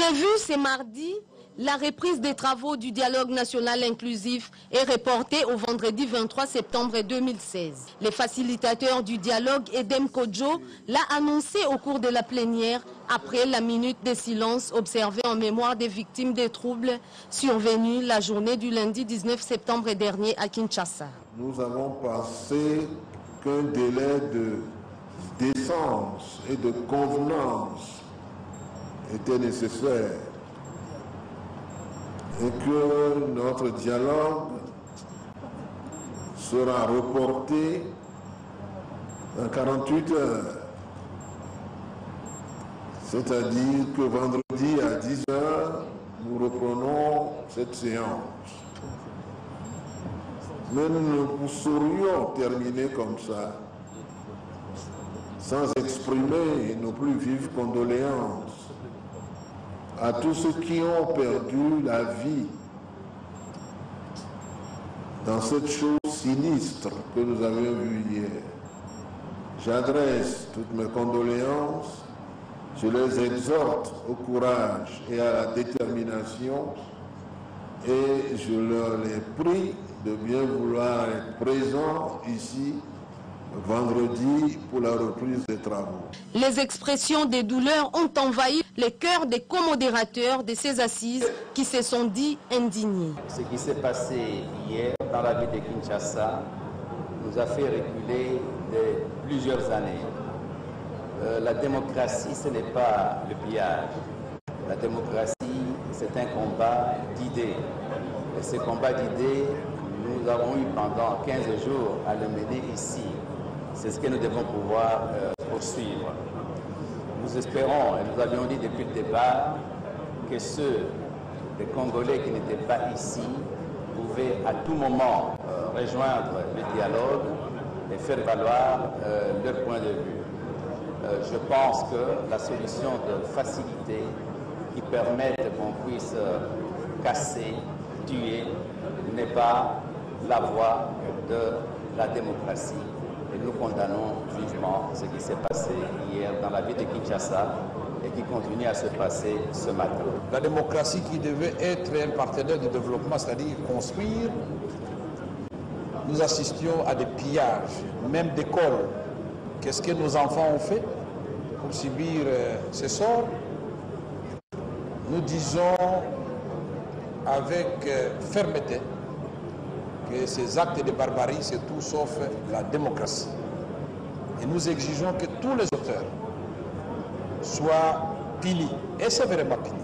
Prévu ce mardi, la reprise des travaux du dialogue national inclusif est reportée au vendredi 23 septembre 2016. Les facilitateurs du dialogue, Edem Kodjo, l'a annoncé au cours de la plénière après la minute de silence observée en mémoire des victimes des troubles survenus la journée du lundi 19 septembre dernier à Kinshasa. Nous avons pensé qu'un délai de décence et de convenance était nécessaire et que notre dialogue sera reporté dans 48 heures. C'est-à-dire que vendredi à 10 heures, nous reprenons cette séance. Mais nous ne saurions terminer comme ça sans exprimer nos plus vives condoléances à tous ceux qui ont perdu la vie dans cette chose sinistre que nous avions vue hier. J'adresse toutes mes condoléances, je les exhorte au courage et à la détermination et je leur ai prie de bien vouloir être présents ici vendredi pour la reprise des travaux. Les expressions des douleurs ont envahi les cœurs des comodérateurs de ces assises qui se sont dit indignés. Ce qui s'est passé hier dans la ville de Kinshasa nous a fait reculer de plusieurs années. Euh, la démocratie, ce n'est pas le pillage. La démocratie, c'est un combat d'idées. Et ce combat d'idées, nous avons eu pendant 15 jours à le mener ici, c'est ce que nous devons pouvoir euh, poursuivre. Nous espérons, et nous avions dit depuis le départ, que ceux des Congolais qui n'étaient pas ici pouvaient à tout moment euh, rejoindre le dialogue et faire valoir euh, leur point de vue. je pense que la solution de facilité qui permette qu'on puisse casser, tuer, n'est pas la voie de la démocratie et nous condamnons vivement ce qui s'est passé hier dans la ville de Kinshasa et qui continue à se passer ce matin. La démocratie qui devait être un partenaire de développement, c'est-à-dire construire, nous assistions à des pillages, même d'écoles. Qu'est-ce que nos enfants ont fait pour subir euh, ces sorts? Nous disons avec euh, fermeté ces actes de barbarie, c'est tout sauf la démocratie. Et nous exigeons que tous les auteurs soient punis, et c'est vraiment puni,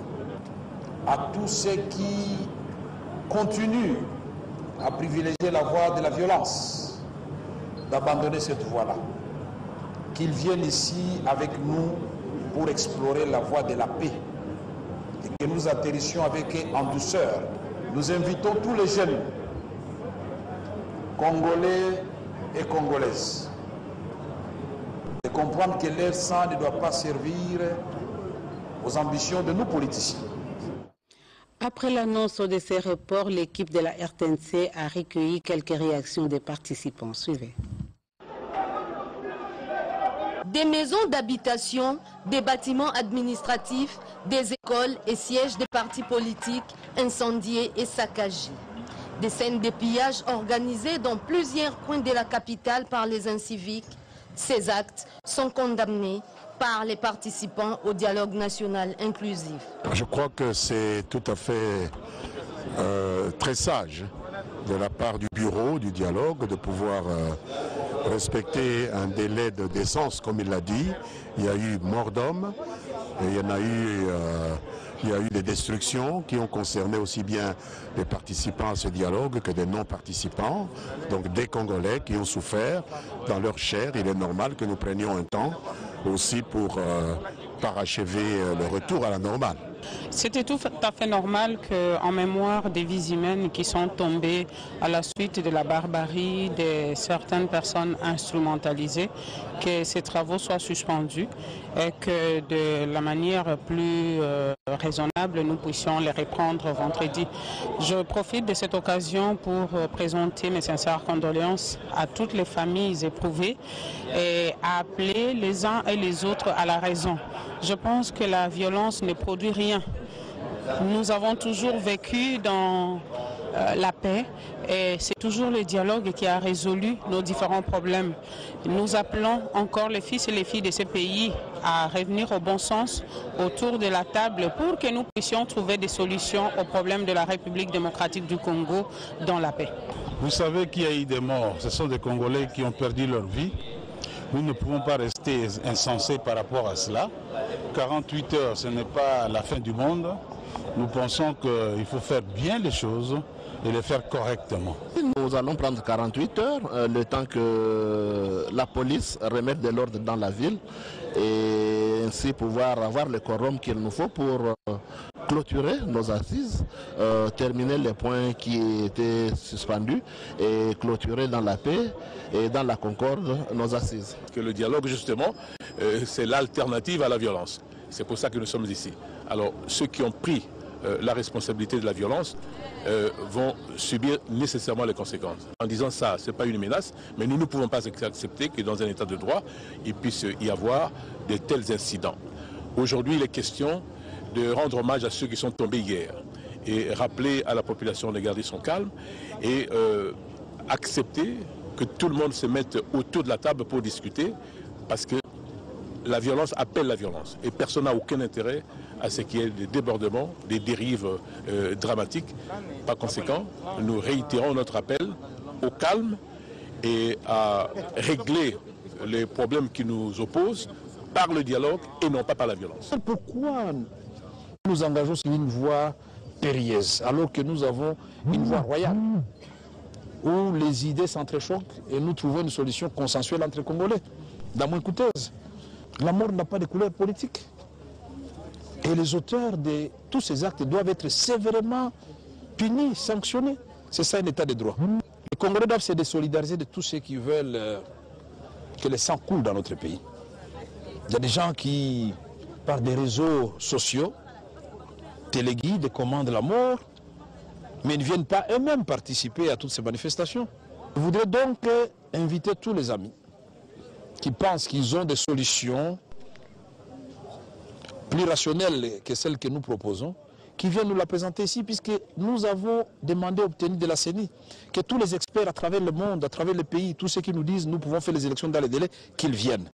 à tous ceux qui continuent à privilégier la voie de la violence, d'abandonner cette voie-là. Qu'ils viennent ici avec nous pour explorer la voie de la paix et que nous atterrissions avec eux en douceur. Nous invitons tous les jeunes Congolais et Congolaises de comprendre que leur sang ne doit pas servir aux ambitions de nos politiciens. Après l'annonce de ces reports, l'équipe de la RTNC a recueilli quelques réactions des participants. Suivez. Des maisons d'habitation, des bâtiments administratifs, des écoles et sièges des partis politiques incendiés et saccagés. Des scènes de pillage organisées dans plusieurs coins de la capitale par les inciviques. Ces actes sont condamnés par les participants au dialogue national inclusif. Je crois que c'est tout à fait euh, très sage de la part du bureau du dialogue de pouvoir euh, respecter un délai de décence, comme il l'a dit. Il y a eu mort d'homme, il y en a eu euh, il y a eu des destructions qui ont concerné aussi bien les participants à ce dialogue que des non-participants, donc des Congolais qui ont souffert dans leur chair. Il est normal que nous prenions un temps aussi pour euh, parachever euh, le retour à la normale. C'était tout à fait normal qu'en mémoire des vies humaines qui sont tombées à la suite de la barbarie de certaines personnes instrumentalisées, que ces travaux soient suspendus et que de la manière plus euh, raisonnable, nous puissions les reprendre vendredi. Je profite de cette occasion pour euh, présenter mes sincères condoléances à toutes les familles éprouvées et appeler les uns et les autres à la raison. Je pense que la violence ne produit rien Nous avons toujours vécu dans euh, la paix et c'est toujours le dialogue qui a résolu nos différents problèmes. Nous appelons encore les fils et les filles de ces pays à revenir au bon sens autour de la table pour que nous puissions trouver des solutions aux problèmes de la République démocratique du Congo dans la paix. Vous savez qu'il y a eu des morts, ce sont des Congolais qui ont perdu leur vie. Nous ne pouvons pas rester insensés par rapport à cela. 48 heures, ce n'est pas la fin du monde. Nous pensons qu'il faut faire bien les choses et les faire correctement. Nous allons prendre 48 heures, euh, le temps que la police remette de l'ordre dans la ville et ainsi pouvoir avoir le quorum qu'il nous faut pour euh, clôturer nos assises, euh, terminer les points qui étaient suspendus et clôturer dans la paix et dans la concorde nos assises. Que le dialogue, justement, c'est l'alternative à la violence. C'est pour ça que nous sommes ici. Alors, ceux qui ont pris la responsabilité de la violence euh, vont subir nécessairement les conséquences. En disant ça, ce n'est pas une menace, mais nous ne pouvons pas accepter que dans un état de droit, il puisse y avoir de tels incidents. Aujourd'hui, il est question de rendre hommage à ceux qui sont tombés hier et rappeler à la population de garder son calme et euh, accepter que tout le monde se mette autour de la table pour discuter parce que la violence appelle la violence et personne n'a aucun intérêt à ce qu'il y ait des débordements, des dérives euh, dramatiques. Par conséquent, nous réitérons notre appel au calme et à régler les problèmes qui nous opposent par le dialogue et non pas par la violence. Pourquoi nous engageons sur une voie périlleuse alors que nous avons une voie royale où les idées s'entrechoquent et nous trouvons une solution consensuelle entre Congolais Dans moins coûteuse. La mort n'a pas de couleur politique. Et les auteurs de tous ces actes doivent être sévèrement punis, sanctionnés. C'est ça un état de droit. Les Congolais doivent se désolidariser de tous ceux qui veulent euh, que le sang coule dans notre pays. Il y a des gens qui, par des réseaux sociaux, téléguident, commandent la mort, mais ne viennent pas eux-mêmes participer à toutes ces manifestations. Je voudrais donc euh, inviter tous les amis qui pensent qu'ils ont des solutions plus rationnelles que celles que nous proposons, qui viennent nous la présenter ici, puisque nous avons demandé, obtenu de la CENI, que tous les experts à travers le monde, à travers le pays, tous ceux qui nous disent nous pouvons faire les élections dans les délais, qu'ils viennent.